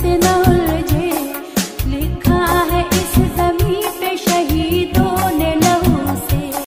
se know.